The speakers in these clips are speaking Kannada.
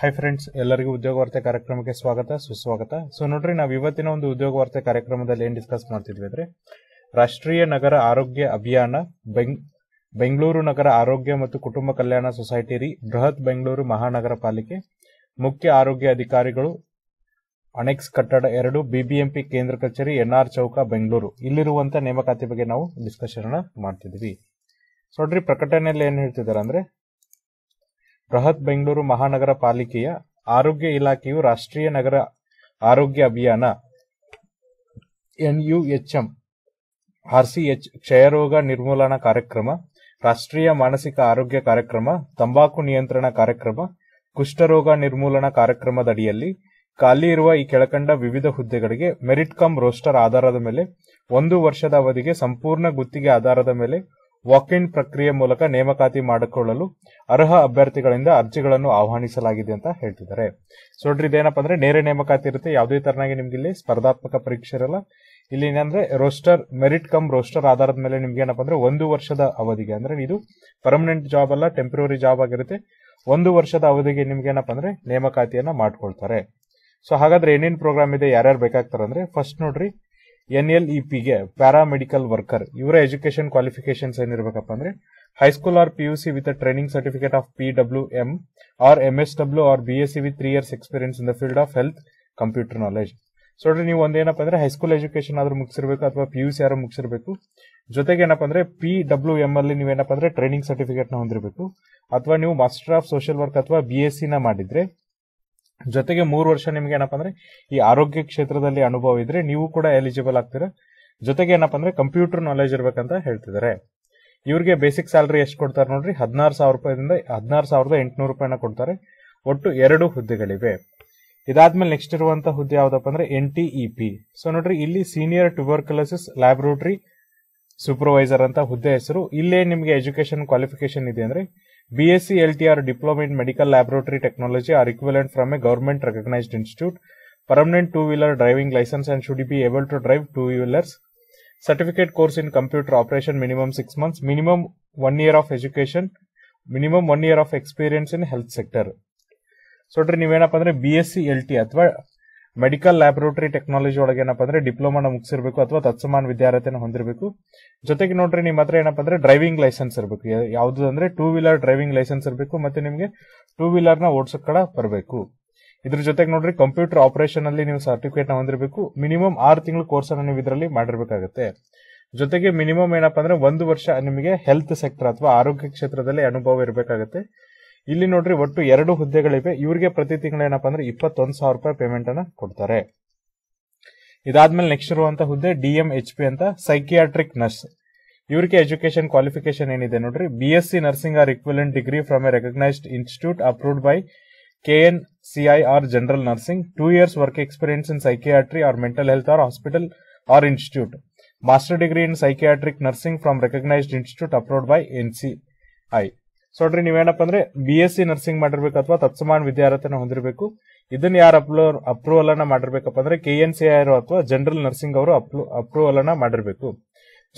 ಹಾಯ್ ಫ್ರೆಂಡ್ಸ್ ಎಲ್ಲರಿಗೂ ಉದ್ಯೋಗ ವಾರ್ತೆ ಕಾರ್ಯಕ್ರಮಕ್ಕೆ ಸ್ವಾಗತ, ಸುಸ್ವಾಗತ. ಸೊ ನೋಡ್ರಿ, ನಾವು ಇವತ್ತಿನ ಒಂದು ಉದ್ಯೋಗ ವಾರ್ತೆ ಕಾರ್ಯಕ್ರಮದಲ್ಲಿ ಏನು ಡಿಸ್ಕಸ್ ಮಾಡ್ತಿದ್ವಿ ಅಂದ್ರೆ, ರಾಷ್ಟ್ರೀಯ ನಗರ ಆರೋಗ್ಯ ಅಭಿಯಾನ, ಬೆಂಗ್, ಬೆಂಗಳೂರು ನಗರ ಆರೋಗ್ಯ ಮತ್ತು ಕುಟುಂಬ ಕಲ್ಯಾಣ ಸೊಸೈಟಿ ರೀ, ಬೃಹತ್ ಬೆಂಗಳೂರು ಮಹಾನಗರ ಪಾಲಿಕೆ, ಮುಖ್ಯ ಆರೋಗ್ಯ ಅಧಿಕಾರಿಗಳು, ಅನೆಕ್ಸ್ ಕಟ್ಟಡ ಎರಡು ಬಿಬಿಎಂಪಿ ಕೇಂದ್ರ ಕಚೇರಿ ಎನ್ಆರ್ ಚೌಕ, ಬೆಂಗಳೂರು. ಇಲ್ಲಿರುವಂತಹ ನೇಮಕಾತಿ ಬಗ್ಗೆ ನಾವು ಡಿಸ್ಕಷನ್ ಮಾಡ್ತಿದ್ವಿ. ನೋಡ್ರಿ, ಪ್ರಕಟಣೆಯಲ್ಲಿ ಏನ್ ಹೇಳ್ತಿದ್ದಾರೆ ಅಂದ್ರೆ ಬೃಹತ್ ಬೆಂಗಳೂರು ಮಹಾನಗರ ಪಾಲಿಕೆಯ ಆರೋಗ್ಯ ಇಲಾಖೆಯು ರಾಷ್ಟ್ರೀಯ ನಗರ ಆರೋಗ್ಯ ಅಭಿಯಾನ, ಎನ್ಯುಎಚ್ಎಂ, ಆರ್ಸಿಎಚ್ ಕ್ಷಯರೋಗ ನಿರ್ಮೂಲನಾ ಕಾರ್ಯಕ್ರಮ, ರಾಷ್ಟ್ರೀಯ ಮಾನಸಿಕ ಆರೋಗ್ಯ ಕಾರ್ಯಕ್ರಮ, ತಂಬಾಕು ನಿಯಂತ್ರಣ ಕಾರ್ಯಕ್ರಮ, ಕುಷ್ಠರೋಗ ನಿರ್ಮೂಲನಾ ಕಾರ್ಯಕ್ರಮದಡಿಯಲ್ಲಿ ಖಾಲಿ ಇರುವ ಈ ಕೆಳಕಂಡ ವಿವಿಧ ಹುದ್ದೆಗಳಿಗೆ ಮೆರಿಟ್ ಕಮ್ ರೋಸ್ಟರ್ ಆಧಾರದ ಮೇಲೆ ಒಂದು ವರ್ಷದ ಅವಧಿಗೆ ಸಂಪೂರ್ಣ ಗುತ್ತಿಗೆ ಆಧಾರದ ಮೇಲೆ ವಾಕ್ ಇನ್ ಪ್ರಕ್ರಿಯೆ ಮೂಲಕ ನೇಮಕಾತಿ ಮಾಡಿಕೊಳ್ಳಲು ಅರ್ಹ ಅಭ್ಯರ್ಥಿಗಳಿಂದ ಅರ್ಜಿಗಳನ್ನು ಆಹ್ವಾನಿಸಲಾಗಿದೆ ಅಂತ ಹೇಳ್ತಿದ್ದಾರೆ. ಸೊ ನೋಡ್ರಿ ಇದೇನಪ್ಪ ಅಂದ್ರೆ ನೇರ ನೇಮಕಾತಿ ಇರುತ್ತೆ, ಯಾವುದೇ ತರನಾಗಿ ನಿಮ್ಗೆ ಇಲ್ಲಿ ಸ್ಪರ್ಧಾತ್ಮಕ ಪರೀಕ್ಷೆ ಇರಲ್ಲ. ಇಲ್ಲಿ ಏನಂದ್ರೆ ರೋಸ್ಟರ್ ಮೆರಿಟ್ ಕಮ್ ರೋಸ್ಟರ್ ಆಧಾರದ ಮೇಲೆ ನಿಮ್ಗೆ ಏನಪ್ಪ ಅಂದ್ರೆ ಒಂದು ವರ್ಷದ ಅವಧಿಗೆ, ಅಂದ್ರೆ ಇದು ಪರ್ಮನೆಂಟ್ ಜಾಬ್ ಅಲ್ಲ ಟೆಂಪ್ರರಿ ಜಾಬ್ ಆಗಿರುತ್ತೆ. ಒಂದು ವರ್ಷದ ಅವಧಿಗೆ ನಿಮ್ಗೆ ಏನಪ್ಪ ಅಂದ್ರೆ ನೇಮಕಾತಿಯನ್ನ ಮಾಡ್ಕೊಳ್ತಾರೆ. ಸೊ ಹಾಗಾದ್ರೆ ಏನೇನು ಪ್ರೋಗ್ರಾಮ್ ಇದೆ, ಯಾರ್ಯಾರು ಬೇಕಾಗ್ತಾರೆ ಅಂದ್ರೆ ಫಸ್ಟ್ ನೋಡ್ರಿ ಎನ್ ಎಲ್ ಇ ಪಿಗೆ ಪ್ಯಾರಾಮೆಡಿಕಲ್ ವರ್ಕರ್ ಇವರ ಎಜುಕೇಶನ್ ಕ್ವಾಲಿಫಿಕೇಶನ್ಸ್ ಏನಿರ್ಬೇಕಪ್ಪ ಅಂದ್ರೆ high school or P U C with training certificate of P W M R M S W or B S C with three years experience in the field of health computer knowledge so ನೀವು ಒಂದೇನಪ್ಪ ಅಂದ್ರೆ ಹೈಸ್ಕೂಲ್ ಎಜುಕೇಶನ್ ಆದ್ರೂ ಮುಗಿಸಿರ್ಬೇಕು ಅಥವಾ ಪಿ ಯು ಸಿ ಆದ್ರೂ ಮುಗಿಸಿರ್ಬೇಕು. ಜೊತೆಗೆ ಏನಪ್ಪ ಅಂದ್ರೆ ಪಿ ಡಬ್ಲ್ಯೂ ಎಂ ಅಲ್ಲಿ ನೀವೇನಪ್ಪ ಅಂದ್ರೆ ಟ್ರೈನಿಂಗ್ ಸರ್ಟಿಫಿಕೇಟ್ನ ಹೊಂದಿರಬೇಕು. ಅಥವಾ ನೀವು ಮಾಸ್ಟರ್ ಆಫ್ ಸೋಷಿಯಲ್ ವರ್ಕ್ ಅಥವಾ ಬಿ ಎಸ್ ಸಿ ನ ಮಾಡಿದ್ರೆ ಜೊತೆಗೆ ಮೂರು ವರ್ಷ ನಿಮ್ಗೆ ಏನಪ್ಪ ಅಂದ್ರೆ ಈ ಆರೋಗ್ಯ ಕ್ಷೇತ್ರದಲ್ಲಿ ಅನುಭವ ಇದ್ರೆ ನೀವು ಕೂಡ ಎಲಿಜಿಬಲ್ ಆಗ್ತೀರಾ. ಜೊತೆಗೆ ಏನಪ್ಪ ಅಂದ್ರೆ ಕಂಪ್ಯೂಟರ್ ನಾಲೆಜ್ ಇರ್ಬೇಕಂತ ಹೇಳ್ತಿದ್ದಾರೆ. ಇವ್ರಿಗೆ ಬೇಸಿಕ್ ಸ್ಯಾಲ್ರಿ ಎಷ್ಟು ಕೊಡ್ತಾರೆ ನೋಡ್ರಿ? ಹದಿನಾರು ಸಾವಿರ ರೂಪಾಯಿಂದ ಹದಿನಾರು ಸಾವಿರದ ಎಂಟುನೂರು ರೂಪಾಯಿನ ಕೊಡ್ತಾರೆ. ಒಟ್ಟು ಎರಡು ಹುದ್ದೆಗಳಿವೆ. ಇದಾದ್ಮೇಲೆ ನೆಕ್ಸ್ಟ್ ಇರುವಂತ ಹುದ್ದೆ ಯಾವ್ದಪ್ಪ ಅಂದ್ರೆ ಎನ್ ಟಿ ಪಿ ಸೊ ನೋಡ್ರಿ, ಇಲ್ಲಿ ಸೀನಿಯರ್ ಟ್ಯೂಬರ್ಕುಲೋಸಿಸ್ ಲ್ಯಾಬೊರೇಟರಿ ಸೂಪರ್ವೈಸರ್ ಅಂತ ಹುದ್ದೆ ಹೆಸರು. ಇಲ್ಲೇ ನಿಮಗೆ ಎಜುಕೇಶನ್ ಕ್ವಾಲಿಫಿಕೇಶನ್ ಇದೆ ಅಂದ್ರೆ B S C L T or diploma in medical laboratory technology or equivalent from a government recognised institute permanent two wheeler driving licence and should be able to drive two wheelers certificate course in computer operation minimum six months minimum one year of education minimum one year of experience in health sector so ನೋಡ್ರಿ ನೀವೇನಪ್ಪ ಅಂದ್ರೆ B S C L T ಅಥವಾ ಮೆಡಿಕಲ್ ಲ್ಯಾಬೊರೇಟರಿ ಟೆಕ್ನಾಲಜಿ ಒಳಗೆ ಏನಪ್ಪ ಅಂದ್ರೆ ಡಿಪ್ಲೊಮಾನ ಮುಗಿಸಿರ್ಬೇಕು ಅಥವಾ ತತ್ಸಮಾನ ವಿದ್ಯಾರ್ಥಿನ ಹೊಂದಿರಬೇಕು. ಜೊತೆಗೆ ನೋಡ್ರಿ, ನಿಮ್ಮ ಹತ್ರ ಏನಪ್ಪ ಅಂದ್ರೆ ಡ್ರೈವಿಂಗ್ ಲೈಸೆನ್ಸ್ ಇರಬೇಕು. ಯಾವ್ದು ಅಂದ್ರೆ ಟೂ ವೀಲರ್ ಡ್ರೈವಿಂಗ್ ಲೈಸೆನ್ಸ್ ಇರಬೇಕು ಮತ್ತೆ ನಿಮಗೆ ಟೂ ವೀಲರ್ನ ಓಡಿಸೋ ಕಡ ಬರಬೇಕು. ಇದ್ರ ಜೊತೆಗೆ ನೋಡ್ರಿ, ಕಂಪ್ಯೂಟರ್ ಆಪರೇಷನ್ ಅಲ್ಲಿ ನೀವು ಸರ್ಟಿಫಿಕೇಟ್ನ ಹೊಂದಿರಬೇಕು. ಮಿನಿಮಮ್ ಆರು ತಿಂಗಳು ಕೋರ್ಸ್ ಅನ್ನು ನೀವು ಇದರಲ್ಲಿ ಮಾಡಿರ್ಬೇಕಾಗುತ್ತೆ. ಜೊತೆಗೆ ಮಿನಿಮಮ್ ಏನಪ್ಪ ಅಂದ್ರೆ ಒಂದು ವರ್ಷ ನಿಮಗೆ ಹೆಲ್ತ್ ಸೆಕ್ಟರ್ ಅಥವಾ ಆರೋಗ್ಯ ಕ್ಷೇತ್ರದಲ್ಲಿ ಅನುಭವ ಇರಬೇಕಾಗುತ್ತೆ. ಇಲ್ಲಿ ನೋಡ್ರಿ ಒಟ್ಟು ಎರಡು ಹುದ್ದೆಗಳಿವೆ. ಇವರಿಗೆ ಪ್ರತಿ ತಿಂಗಳು ಏನಪ್ಪಾ ಅಂದ್ರೆ ಇಪ್ಪತ್ತೊಂದು ಸಾವಿರ ರೂಪಾಯಿ ಪೇಮೆಂಟ್ ಅನ್ನ ಕೊಡ್ತಾರೆ. ಇದಾದ್ಮೇಲೆ ನೆಕ್ಸ್ಟ್ ಇರುವಂತ ಹುದ್ದೆ ಡಿ ಎಂ ಎಚ್ ಪಿ ಅಂತ ಸೈಕಿಯಾಟ್ರಿಕ್ ನರ್ಸ್ ಇವರಿಗೆ ಎಜುಕೇಶನ್ ಕ್ವಾಲಿಫಿಕೇಶನ್ ಏನಿದೆ ನೋಡ್ರಿ. B S C nursing or equivalent degree from a recognised institute approved by K N C I R general nursing two years work experience in psychiatry or mental health or hospital or institute master degree in psychiatric nursing from recognised institute approved by N C ನೋಡ್ರಿ ನೀವೇನಪ್ಪ ಅಂದ್ರೆ ಬಿ ಎಸ್ ಸಿ ನರ್ಸಿಂಗ್ ಮಾಡಿರ್ಬೇಕು ಅಥವಾ ತತ್ಸಮಾನ್ ವಿದ್ಯಾರ್ಥಿನ ಹೊಂದಿರಬೇಕು. ಇದನ್ನ ಯಾರು ಅಪ್ಲೋ ಅಪ್ರೂವಲ್ ಅನ್ನ ಮಾಡಿರ್ಬೇಕಪ್ಪ ಅಂದ್ರೆ ಕೆ ಎನ್ ಸಿ ಆರ್ ಅಥವಾ ಜನರಲ್ ನರ್ಸಿಂಗ್ ಅವರು ಅಪ್ರೂವಲ್ ಅನ್ನ ಮಾಡಿರ್ಬೇಕು.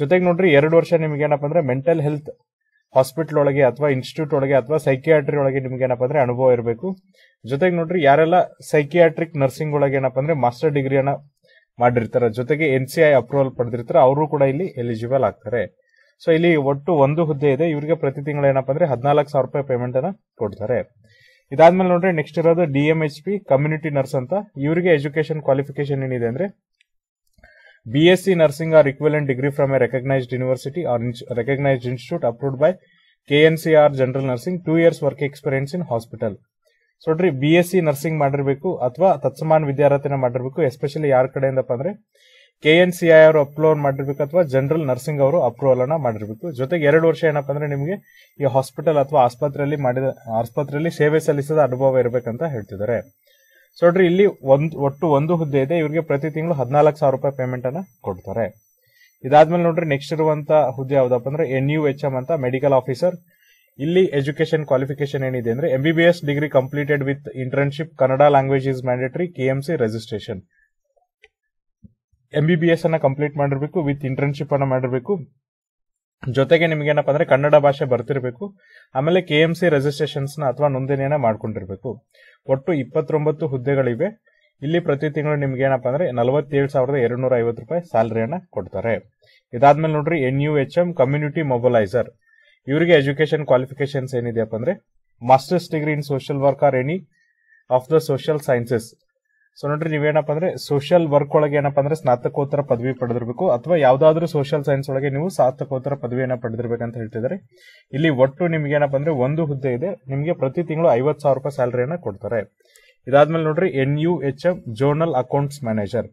ಜೊತೆಗೆ ನೋಡ್ರಿ, ಎರಡು ವರ್ಷ ನಿಮ್ಗೆ ಏನಪ್ಪ ಅಂದ್ರೆ ಮೆಂಟಲ್ ಹೆಲ್ತ್ ಹಾಸ್ಪಿಟಲ್ ಒಳಗೆ ಅಥವಾ ಇನ್ಸ್ಟಿಟ್ಯೂಟ್ ಒಳಗೆ ಅಥವಾ ಸೈಕಿಯಾಟ್ರಿ ಒಳಗೆ ನಿಮ್ಗೆ ಏನಪ್ಪ ಅಂದ್ರೆ ಅನುಭವ ಇರಬೇಕು. ಜೊತೆಗೆ ನೋಡ್ರಿ, ಯಾರೆಲ್ಲ ಸೈಕಿಯಾಟ್ರಿಕ್ ನರ್ಸಿಂಗ್ ಒಳಗೆ ಏನಪ್ಪ ಅಂದ್ರೆ ಮಾಸ್ಟರ್ ಡಿಗ್ರಿಯನ್ನ ಮಾಡಿರ್ತಾರೆ, ಜೊತೆಗೆ ಎನ್ ಸಿ ಐ ಅಪ್ರೂವಲ್ ಪಡೆದಿರ್ತಾರೆ, ಅವರು ಕೂಡ ಇಲ್ಲಿ ಎಲಿಜಿಬಲ್ ಆಗ್ತಾರೆ. ಸೊ ಇಲ್ಲಿ ಒಟ್ಟು ಒಂದು ಹುದ್ದೆ ಇದೆ. ಇವರಿಗೆ ಪ್ರತಿ ತಿಂಗಳು ಏನಪ್ಪ ಅಂದ್ರೆ ಹದಿನಾಲ್ಕು ಸಾವಿರ ರೂಪಾಯಿ ಪೇಮೆಂಟ್ ಅನ್ನ ಕೊಡ್ತಾರೆ. ಇದಾದ್ಮೇಲೆ ನೋಡ್ರಿ ನೆಕ್ಸ್ಟ್ ಇರೋದು D M H P community nurse ಅಂತ. ಇವರಿಗೆ ಎಜುಕೇಶನ್ ಕ್ವಾಲಿಫಿಕೇಶನ್ ಏನಿದೆ ಅಂದ್ರೆ B S C nursing or equivalent degree from a recognised university or recognised institute approved by K N C R general nursing two years work experience in hospital so B S C nursing ಮಾಡಿರ್ಬೇಕು ಅಥವಾ ತತ್ಸಮಾನ ವಿದ್ಯಾರ್ಥಿನ ಮಾಡಿರ್ಬೇಕು ಎಸ್ಪೆಷಲಿ ಯಾರ ಕಡೆಯಿಂದಪ್ಪ ಅಂದ್ರೆ ಕೆ ಎನ್ ಸಿ ಐ ಅವರು ಅಪ್ಲೋಡ್ ಮಾಡಿರ್ಬೇಕು ಅಥವಾ ಜನರಲ್ ನರ್ಸಿಂಗ್ ಅವರು ಅಪ್ರೂವಲ್ ಅನ್ನ ಮಾಡಿರ್ಬೇಕು. ಜೊತೆಗೆ ಎರಡು ವರ್ಷ ಏನಪ್ಪಾ ಅಂದ್ರೆ ನಿಮಗೆ ಈ ಹಾಸ್ಪಿಟಲ್ ಅಥವಾ ಆಸ್ಪತ್ರೆಯಲ್ಲಿ ಮಾಡಿದ, ಆಸ್ಪತ್ರೆಯಲ್ಲಿ ಸೇವೆ ಸಲ್ಲಿಸಿದ ಅನುಭವ ಇರಬೇಕಂತ ಹೇಳ್ತಿದ್ದಾರೆ. ಸೊ ನೋಡ್ರಿ ಇಲ್ಲಿ ಒಂದು, ಒಟ್ಟು ಒಂದು ಹುದ್ದೆ ಇದೆ. ಇವರಿಗೆ ಪ್ರತಿ ತಿಂಗಳು ಹದಿನಾಲ್ಕು ಸಾವಿರ ರೂಪಾಯಿ ಪೇಮೆಂಟ್ ಅನ್ನ ಕೊಡ್ತಾರೆ. ಇದಾದ್ಮೇಲೆ ನೋಡ್ರಿ ನೆಕ್ಸ್ಟ್ ಇರುವಂತ ಹುದ್ದೆ ಯಾವ್ದಪ್ಪ ಅಂದ್ರೆ ಎನ್ ಯು ಎಚ್ ಎಂ ಅಂತ ಮೆಡಿಕಲ್ ಆಫೀಸರ್ ಇಲ್ಲಿ ಎಜುಕೇಶನ್ ಕ್ವಾಲಿಫಿಕೇಶನ್ ಏನಿದೆ ಅಂದ್ರೆ M B B S degree completed with internship Kannada language is mandatory K M C registration M B B S ಅನ್ನ ಕಂಪ್ಲೀಟ್ ಮಾಡಿರ್ಬೇಕು ವಿತ್ ಇಂಟರ್ನ್ಶಿಪ್ ಅನ್ನ ಮಾಡಿರ್ಬೇಕು. ಜೊತೆಗೆ ನಿಮ್ಗೆ ಏನಪ್ಪಾ ಅಂದ್ರೆ ಕನ್ನಡ ಭಾಷೆ ಬರ್ತಿರ್ಬೇಕು. ಆಮೇಲೆ ಕೆ ಎಂ ಸಿ ರೆಜಿಸ್ಟ್ರೇಷನ್ಸ್ನ ಅಥವಾ ನೋಂದಣಿಯನ್ನ ಮಾಡ್ಕೊಂಡಿರ್ಬೇಕು. ಒಟ್ಟು ಇಪ್ಪತ್ತೊಂಬತ್ತು ಹುದ್ದೆಗಳಿವೆ. ಇಲ್ಲಿ ಪ್ರತಿ ತಿಂಗಳು ನಿಮ್ಗೆ ಏನಪ್ಪಾ ಅಂದ್ರೆ ನಲವತ್ತೇಳು ಸಾವಿರದ ಎರಡ್ನೂರ ಐವತ್ತು ರೂಪಾಯಿ ಸ್ಯಾಲರಿಯನ್ನ ಕೊಡ್ತಾರೆ. ಇದಾದ್ಮೇಲೆ ನೋಡ್ರಿ N U H M community mobiliser ಇವರಿಗೆ ಎಜುಕೇಶನ್ ಕ್ವಾಲಿಫಿಕೇಶನ್ಸ್ ಏನಿದೆಯಪ್ಪ ಅಂದ್ರೆ masters degree in social work or any of the social sciences so ನೋಡ್ರಿ, ನೀವೇನಪ್ಪ ಅಂದ್ರೆ ಸೋಷಿಯಲ್ ವರ್ಕ್ ಒಳಗೆ ಏನಪ್ಪ ಅಂದ್ರೆ ಸ್ನಾತಕೋತ್ತರ ಪದವಿ ಪಡೆದಿರಬೇಕು, ಅಥವಾ ಯಾವ್ದಾದ್ರು ಸೋಷಿಯಲ್ ಸೈನ್ಸ್ ಒಳಗೆ ನೀವು ಸ್ನಾತಕೋತ್ತರ ಪದವಿಯನ್ನ ಪಡೆದಿರ್ಬೇಕಂತ ಹೇಳ್ತಿದ್ದಾರೆ. ಇಲ್ಲಿ ಒಟ್ಟು ನಿಮ್ಗೆ ಏನಪ್ಪ ಅಂದ್ರೆ ಒಂದು ಹುದ್ದೆ ಇದೆ, ನಿಮ್ಗೆ ಪ್ರತಿ ತಿಂಗಳು ಐವತ್ ಸಾವಿರ ರೂಪಾಯಿ ಸ್ಯಾಲರಿಯನ್ನ ಕೊಡ್ತಾರೆ. ಇದಾದ್ಮೇಲೆ ನೋಡ್ರಿ N U H M zonal accounts manager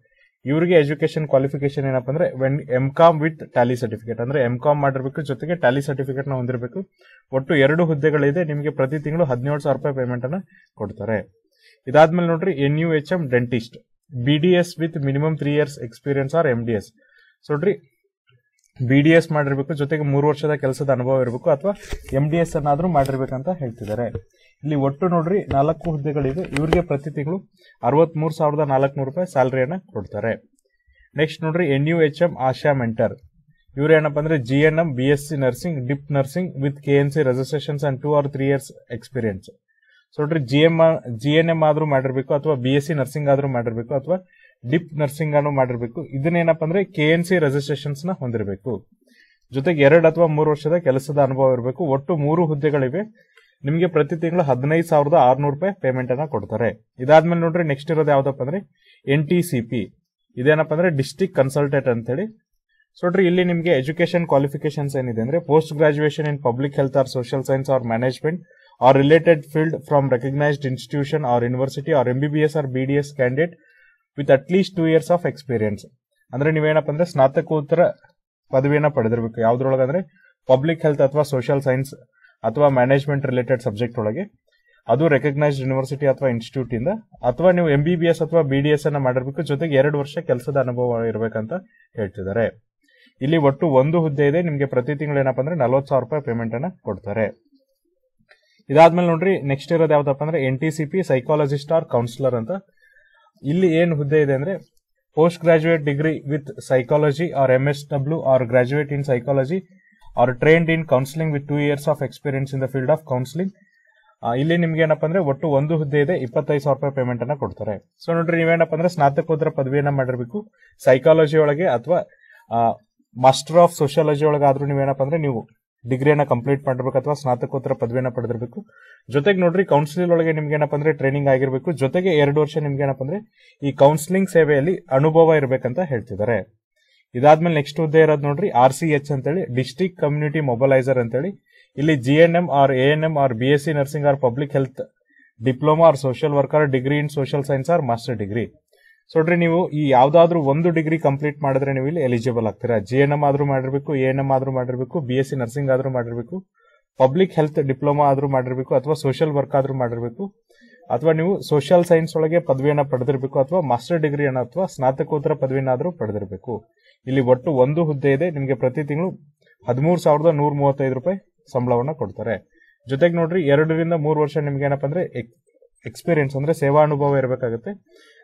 ಇವರಿಗೆ ಎಜುಕೇಶನ್ ಕ್ವಾಲಿಫಿಕೇಶನ್ ಏನಪ್ಪ ಅಂದ್ರೆ when M com with Tally certificate ಅಂದ್ರೆ ಎಂ ಕಾಮ್ ಮಾಡಿರ್ಬೇಕು, ಜೊತೆಗೆ ಟ್ಯಾಲಿ ಸರ್ಟಿಫಿಕೇಟ್ನ ಹೊಂದಿರಬೇಕು. ಒಟ್ಟು ಎರಡು ಹುದ್ದೆಗಳಿದೆ, ನಿಮಗೆ ಪ್ರತಿ ತಿಂಗಳು ಹದಿನೇಳು ಸಾವಿರ ರೂಪಾಯಿ ಪೇಮೆಂಟ್ ಅನ್ನ ಕೊಡ್ತಾರೆ. ಇದಾದ್ಮೇಲೆ ನೋಡ್ರಿ N U H M dentist B D S with minimum three years experience or M D S ನೋಡ್ರಿ ಬಿ ಡಿ ಎಸ್ ಮಾಡಿರ್ಬೇಕು, ಜೊತೆಗೆ ಮೂರು ವರ್ಷದ ಕೆಲಸದ ಅನುಭವ ಇರಬೇಕು ಅಥವಾ ಎಂ ಡಿ ಎಸ್ ಅನ್ನಾದ್ರೂ ಮಾಡಿರ್ಬೇಕಂತ ಹೇಳ್ತಿದ್ದಾರೆ. ಇಲ್ಲಿ ಒಟ್ಟು ನೋಡ್ರಿ, ನಾಲ್ಕು ಹುದ್ದೆಗಳಿವೆ. ಇವರಿಗೆ ಪ್ರತಿ ತಿಂಗಳು ಅರವತ್ಮೂರು ಸಾವಿರದ ನಾಲ್ಕುನೂರು ರೂಪಾಯಿ ಸ್ಯಾಲರಿಯನ್ನು ಕೊಡ್ತಾರೆ. ನೆಕ್ಸ್ಟ್ ನೋಡ್ರಿ, N U H M Asha mentor ಇವ್ರು ಏನಪ್ಪ ಅಂದ್ರೆ G N M B S C nursing dip nursing with K N C registrations and two or three years experience so ನೋಡ್ರಿ G M G N M ಆದ್ರೂ ಮಾಡಿರ್ಬೇಕು, ಅಥವಾ ಬಿ ಎಸ್ ಸಿ ನರ್ಸಿಂಗ್ ಆದ್ರೂ ಮಾಡಿರ್ಬೇಕು, ಅಥವಾ ಡಿಪ್ ನರ್ಸಿಂಗ್ ಅನ್ನು ಮಾಡಿರ್ಬೇಕು. ಇದನ್ನೇನಪ್ಪ ಅಂದ್ರೆ ಕೆ ಎನ್ ಸಿ ರಿಜಿಸ್ಟ್ರೇಷನ್ಸ್ನ ಹೊಂದಿರಬೇಕು. ಜೊತೆಗೆ ಎರಡು ಅಥವಾ ಮೂರು ವರ್ಷದ ಕೆಲಸದ ಅನುಭವ ಇರಬೇಕು. ಒಟ್ಟು ಮೂರು ಹುದ್ದೆಗಳಿವೆ. ನಿಮಗೆ ಪ್ರತಿ ತಿಂಗಳು ಹದಿನೈದು ಸಾವಿರದ ಆರ್ನೂರು ರೂಪಾಯಿ ಪೇಮೆಂಟ್ ಅನ್ನ ಕೊಡ್ತಾರೆ. ಇದಾದ್ಮೇಲೆ ನೋಡ್ರಿ ನೆಕ್ಸ್ಟ್ ಇರೋದು ಯಾವ್ದಪ್ಪ ಅಂದ್ರೆ ಎನ್ ಟಿ ಸಿ ಪಿ ಇದೇನಪ್ಪ ಅಂದ್ರೆ ಡಿಸ್ಟಿಕ್ ಕನ್ಸಲ್ಟೇಟ್ ಅಂತ ಹೇಳಿ ಸೊ ನೋಡ್ರಿ, ಇಲ್ಲಿ ನಿಮಗೆ ಎಜುಕೇಶನ್ ಕ್ವಾಲಿಫಿಕೇಶನ್ಸ್ ಏನಿದೆ ಅಂದ್ರೆ post graduation in public health or social science or management or related field from recognised institution or university or M B B S or B D S candidate with at least two years of experience ಅಂದ್ರೆ ನೀವೇನಪ್ಪ ಅಂದ್ರೆ ಸ್ನಾತಕೋತ್ತರ ಪದವಿಯನ್ನ ಪಡೆದಿರಬೇಕು. ಯಾವ್ದ್ರೊಳಗೆ ಅಂದ್ರೆ ಪಬ್ಲಿಕ್ ಹೆಲ್ತ್ ಅಥವಾ ಸೋಷಿಯಲ್ ಸೈನ್ಸ್ ಅಥವಾ ಮ್ಯಾನೇಜ್ಮೆಂಟ್ ರಿಲೇಟೆಡ್ ಸಬ್ಜೆಕ್ಟ್ ಒಳಗೆ. ಅದು ರೆಕಗ್ನೈಸ್ಡ್ ಯೂನಿವರ್ಸಿಟಿ ಅಥವಾ ಇನ್ಸ್ಟಿಟ್ಯೂಟ್ ಇಂದ. ಅಥವಾ ನೀವು ಎಂ ಬಿ ಬಿ ಎಸ್ ಅಥವಾ ಬಿ ಡಿ ಎಸ್ ಅನ್ನ ಮಾಡಿರ್ಬೇಕು. ಜೊತೆಗೆ ಎರಡು ವರ್ಷ ಕೆಲಸದ ಅನುಭವ ಇರಬೇಕಂತ ಹೇಳ್ತಿದ್ದಾರೆ. ಇಲ್ಲಿ ಒಟ್ಟು ಒಂದು ಹುದ್ದೆ ಇದೆ. ನಿಮಗೆ ಪ್ರತಿ ತಿಂಗಳು ಏನಪ್ಪ ಅಂದ್ರೆ ನಲ್ವತ್ತು ಸಾವಿರ ರೂಪಾಯಿ ಪೇಮೆಂಟ್ ಅನ್ನ ಕೊಡ್ತಾರೆ. ಇದಾದ್ಮೇಲೆ ನೋಡ್ರಿ ನೆಕ್ಸ್ಟ್ ಇರೋದು ಯಾವ್ದಪ್ಪ ಅಂದ್ರೆ N T C P psychologist or counsellor ಅಂತ. ಇಲ್ಲಿ ಏನು ಹುದ್ದೆ ಇದೆ ಅಂದ್ರೆ post graduate degree with psychology or M S W or graduate in psychology or trained in counselling with two years of experience in the field of counselling ಇಲ್ಲಿ ನಿಮ್ಗೆ ಏನಪ್ಪ ಅಂದ್ರೆ ಒಟ್ಟು ಒಂದು ಹುದ್ದೆ ಇದೆ, ಇಪ್ಪತ್ತೈದು ಸಾವಿರ ರೂಪಾಯಿ ಪೇಮೆಂಟ್ ಅನ್ನ ಕೊಡ್ತಾರೆ. ಸೊ ನೋಡ್ರಿ, ನೀವೇನಪ್ಪ ಅಂದ್ರೆ ಸ್ನಾತಕೋತ್ತರ ಪದವಿಯನ್ನ ಮಾಡಿರ್ಬೇಕು ಸೈಕಾಲಜಿ ಒಳಗೆ ಅಥವಾ ಮಾಸ್ಟರ್ ಆಫ್ ಸೋಷಿಯಾಲಜಿ ಒಳಗೆ ಆದ್ರೂ ನೀವೇನಪ್ಪ ಅಂದ್ರೆ ನೀವು ಡಿಗ್ರಿಯನ್ನ ಕಂಪ್ಲೀಟ್ ಮಾಡಿರ್ಬೇಕು ಅಥವಾ ಸ್ನಾತಕೋತ್ತರ ಪದವಿಯನ್ನು ಪಡೆದಿರಬೇಕು. ಜೊತೆಗೆ ನೋಡ್ರಿ ಕೌನ್ಸಿಲಿಂಗ್ ಒಳಗೆ ನಿಮ್ಗೆ ಏನಪ್ಪ ಅಂದ್ರೆ ಟ್ರೈನಿಂಗ್ ಆಗಿರಬೇಕು. ಜೊತೆಗೆ ಎರಡು ವರ್ಷ ನಿಮ್ಗೆ ಏನಪ್ಪ ಅಂದ್ರೆ ಈ ಕೌನ್ಸಿಲಿಂಗ್ ಸೇವೆಯಲ್ಲಿ ಅನುಭವ ಇರಬೇಕಂತ ಹೇಳ್ತಿದ್ದಾರೆ. ಇದಾದ್ಮೇಲೆ ನೆಕ್ಸ್ಟ್ ಹುದ್ದೆ ಇರೋದು ನೋಡ್ರಿ ಆರ್ ಸಿ ಎಚ್ ಅಂತೇಳಿ ಡಿಸ್ಟಿಕ್ ಕಮ್ಯುನಿಟಿ ಮೊಬಲೈಸರ್ ಅಂತೇಳಿ. ಇಲ್ಲಿ G N M or A N M or B S C nursing or public health diploma or social worker degree in social science or master degree ನೋಡ್ರಿ ನೀವು ಈ ಯಾವ್ದಾದ್ರು ಒಂದು ಡಿಗ್ರಿ ಕಂಪ್ಲೀಟ್ ಮಾಡಿದ್ರೆ ನೀವು ಇಲ್ಲಿ ಎಲಿಜಿಬಲ್ ಆಗ್ತೀರಾ? ಜಿ ಎನ್ ಎಂ ಆದ್ರೂ ಮಾಡಿರ್ಬೇಕು ಎ ಎನ್ ಎಂ ಆದ್ರೂ ಮಾಡಿರ್ಬೇಕು ಬಿ ಎಸ್ ಸಿ ನರ್ಸಿಂಗ್ ಆದ್ರೂ ಮಾಡಿರ್ಬೇಕು, ಪಬ್ಲಿಕ್ ಹೆಲ್ತ್ ಡಿಪ್ಲೊಮಾ ಆದ್ರೂ ಮಾಡಿರ್ಬೇಕು, ಅಥವಾ ಸೋಷಿಯಲ್ ವರ್ಕ್ ಆದ್ರೂ ಮಾಡಿರ್ಬೇಕು, ಅಥವಾ ನೀವು ಸೋಷಿಯಲ್ ಸೈನ್ಸ್ ಒಳಗೆ ಪದವಿಯನ್ನ ಪಡೆದಿರಬೇಕು, ಅಥವಾ ಮಾಸ್ಟರ್ ಡಿಗ್ರಿಯನ್ನ ಅಥವಾ ಸ್ನಾತಕೋತ್ತರ ಪದವಿಯನ್ನಾದ್ರೂ ಪಡೆದಿರಬೇಕು. ಇಲ್ಲಿ ಒಟ್ಟು ಒಂದು ಹುದ್ದೆ ಇದೆ, ನಿಮಗೆ ಪ್ರತಿ ತಿಂಗಳು ಹದಿಮೂರು ಸಾವಿರದ ನೂರ ಮೂವತ್ತೈದು ರೂಪಾಯಿ ಸಂಬಳವನ್ನ ಕೊಡ್ತಾರೆ. ಜೊತೆಗೆ ನೋಡ್ರಿ, ಎರಡರಿಂದ ಮೂರು ವರ್ಷ ನಿಮ್ಗೆ ಏನಪ್ಪ ಅಂದ್ರೆ ಎಕ್ಸ್ಪೀರಿಯನ್ಸ್ ಅಂದ್ರೆ ಸೇವಾ ಅನುಭವ ಇರಬೇಕಾಗುತ್ತೆ.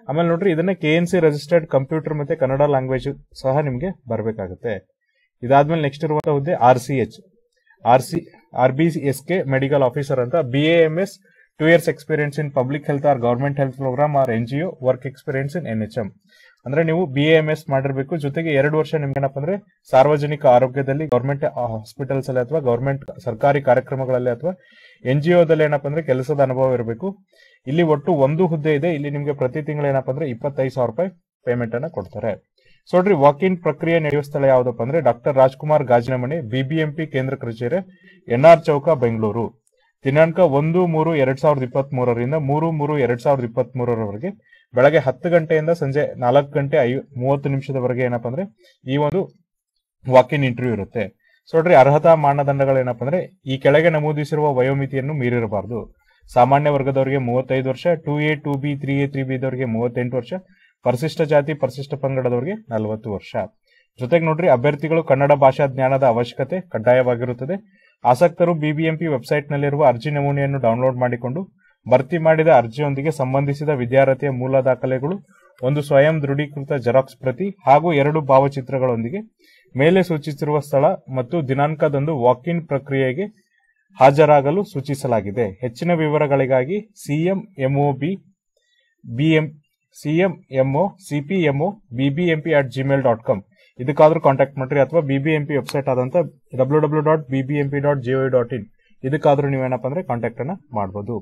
ಆಮೇಲೆ ನೋಡ್ರಿ, ಇದನ್ನ K N C registered computer ಮತ್ತೆ ಕನ್ನಡ ಲ್ಯಾಂಗ್ವೇಜ್ ಸಹ ನಿಮಗೆ ಬರಬೇಕಾಗುತ್ತೆ. ಇದಾದ್ಮೇಲೆ ನೆಕ್ಸ್ಟ್ ಇರುವಂತಹ ಹುದ್ದೆ R C H R C R B S K medical officer ಅಂತ. B M S two years experience in public health or government health programme or N G O work experience in N H M ಅಂದ್ರೆ ನೀವು ಬಿ ಎಂ ಎಸ್ ಮಾಡಿರ್ಬೇಕು. ಜೊತೆಗೆ ಎರಡು ವರ್ಷ ನಿಮ್ಗೆ ಏನಪ್ಪ ಅಂದ್ರೆ ಸಾರ್ವಜನಿಕ ಆರೋಗ್ಯದಲ್ಲಿ ಗೌರ್ಮೆಂಟ್ ಹಾಸ್ಪಿಟಲ್ಸ್ ಅಲ್ಲಿ ಅಥವಾ ಗೌರ್ಮೆಂಟ್ ಸರ್ಕಾರಿ ಕಾರ್ಯಕ್ರಮಗಳಲ್ಲಿ ಅಥವಾ ಎನ್ ಜಿ ಒದಲ್ಲಿ ಏನಪ್ಪ ಅಂದ್ರೆ ಕೆಲಸದ ಅನುಭವ ಇರಬೇಕು. ಇಲ್ಲಿ ಒಟ್ಟು ಒಂದು ಹುದ್ದೆ ಇದೆ. ಇಲ್ಲಿ ನಿಮಗೆ ಪ್ರತಿ ತಿಂಗಳು ಏನಪ್ಪ ಅಂದ್ರೆ ಇಪ್ಪತ್ತೈದು ಸಾವಿರ ರೂಪಾಯಿ ಪೇಮೆಂಟ್ ಅನ್ನ ಕೊಡ್ತಾರೆ. ಸೊ ನೋಡ್ರಿ ವಾಕ್ ಇನ್ ಪ್ರಕ್ರಿಯೆ ನಡೆಯುವ ಸ್ಥಳ ಯಾವ್ದಪ್ಪ ಅಂದ್ರೆ ಡಾಕ್ಟರ್ ರಾಜ್ಕುಮಾರ್ ಗಾಜಿನಮಣಿ ಬಿಬಿಎಂಪಿ ಕೇಂದ್ರ ಕಚೇರಿ ಎನ್ಆರ್ ಚೌಕ, ಬೆಂಗಳೂರು. ದಿನಾಂಕ ಒಂದು ಮೂರು ಎರಡ್ ಸಾವಿರದ ಇಪ್ಪತ್ತ್ ಮೂರರಿಂದ ಮೂರು ಮೂರು ಎರಡ್ ಸಾವಿರದ ಇಪ್ಪತ್ತ್ ಮೂರರವರೆಗೆ ಬೆಳಗ್ಗೆ ಹತ್ತು ಗಂಟೆಯಿಂದ ಸಂಜೆ ನಾಲ್ಕು ಗಂಟೆ ಐ ಮೂವತ್ತು ನಿಮಿಷದವರೆಗೆ ಏನಪ್ಪ ಅಂದ್ರೆ ಈ ಒಂದು ವಾಕ್ ಇನ್ ಇಂಟರ್ವ್ಯೂ ಇರುತ್ತೆ. ಸೊ ನೋಡ್ರಿ ಅರ್ಹತಾ ಮಾನದಂಡಗಳು ಏನಪ್ಪ ಅಂದ್ರೆ ಈ ಕೆಳಗೆ ನಮೂದಿಸಿರುವ ವಯೋಮಿತಿಯನ್ನು ಮೀರಿರಬಾರದು. ಸಾಮಾನ್ಯ ವರ್ಗದವರಿಗೆ ಮೂವತ್ತೈದು ವರ್ಷ two A two B three A three B ದವರಿಗೆ ಮೂವತ್ತೆಂಟು ವರ್ಷ, ಪರಿಶಿಷ್ಟ ಜಾತಿ, ಪರಿಶಿಷ್ಟ ಪಂಗಡದವರಿಗೆ ನಲವತ್ತು ವರ್ಷ. ಜೊತೆಗೆ ನೋಡ್ರಿ, ಅಭ್ಯರ್ಥಿಗಳು ಕನ್ನಡ ಭಾಷಾ ಜ್ಞಾನದ ಅವಶ್ಯಕತೆ ಕಡ್ಡಾಯವಾಗಿರುತ್ತದೆ. ಆಸಕ್ತರು ಬಿಬಿಎಂಪಿ ವೆಬ್ಸೈಟ್ನಲ್ಲಿರುವ ಅರ್ಜಿ ನಮೂನೆಯನ್ನು ಡೌನ್ಲೋಡ್ ಮಾಡಿಕೊಂಡು ಭರ್ತಿ ಮಾಡಿದ ಅರ್ಜಿಯೊಂದಿಗೆ ಸಂಬಂಧಿಸಿದ ವಿದ್ಯಾರ್ಥಿಯ ಮೂಲ ದಾಖಲೆಗಳು, ಒಂದು ಸ್ವಯಂ ದೃಢೀಕೃತ ಜೆರಾಕ್ಸ್ ಪ್ರತಿ ಹಾಗೂ ಎರಡು ಭಾವಚಿತ್ರಗಳೊಂದಿಗೆ, ಮೇಲೆ ಸೂಚಿಸಿರುವ ಸ್ಥಳ ಮತ್ತು ದಿನಾಂಕದಂದು ವಾಕ್ ಪ್ರಕ್ರಿಯೆಗೆ ಹಾಜರಾಗಲು ಸೂಚಿಸಲಾಗಿದೆ. ಹೆಚ್ಚಿನ ವಿವರಗಳಿಗಾಗಿ C M, M O B, B M, C M, M O, C P M O, B B M P at Gmail dot com ಇದಕ್ಕಾದರೂ contact ಮಾಡ್ರಿ ಅಥವಾ B B M P website ಆದಂತ W W dot B B M P dot G O dot in ಇದಕ್ಕಾದ್ರೂ ನೀವೇನಪ್ಪ ಅಂದ್ರೆ ಕಾಂಟ್ಯಾಕ್ಟ್ ಅನ್ನ ಮಾಡಬಹುದು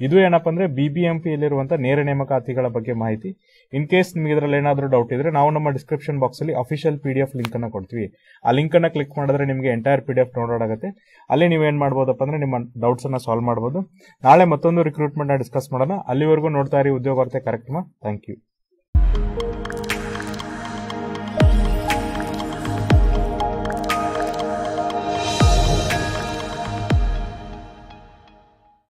ಇದು ಏನಪ್ಪ ಅಂದ್ರೆ ಬಿಬಿಎಂಪಿ ಯಲ್ಲಿರುವಂತಹ ನೇರ ನೇಮಕಾತಿಗಳ ಬಗ್ಗೆ ಮಾಹಿತಿ. ಇನ್ ಕೇಸ್ ನಿಮಗೆ ಇದರಲ್ಲಿ ಏನಾದರೂ ಡೌಟ್ ಇದ್ರೆ ನಾವು ನಮ್ಮ ಡಿಸ್ಕ್ರಿಪ್ಷನ್ ಬಾಕ್ಸ್ ಅಲ್ಲಿ official P D F link ಅನ್ನ ಕೊಡ್ತೀವಿ. ಆ ಲಿಂಕ್ ಅನ್ನ ಕ್ಲಿಕ್ ಮಾಡಿದ್ರೆ ನಿಮಗೆ entire P D F download ಆಗುತ್ತೆ. ಅಲ್ಲಿ ಏನ್ ಮಾಡಬಹುದಪ್ಪ ಅಂದ್ರೆ ನಿಮ್ಮ ಡೌಟ್ಸ್ ಅನ್ನ ಸಾಲ್ವ್ ಮಾಡಬಹುದು ನಾಳೆ ಮತ್ತೊಂದು ರಿಕ್ರೂಟ್ಮೆಂಟ್ನ ಡಿಸ್ಕಸ್ ಮಾಡೋಣ. ಅಲ್ಲಿವರೆಗೂ ನೋಡ್ತಾ ಇರಿ ಉದ್ಯೋಗಾರ್ತೆ ಕಾರ್ಯಕ್ರಮ. Thank you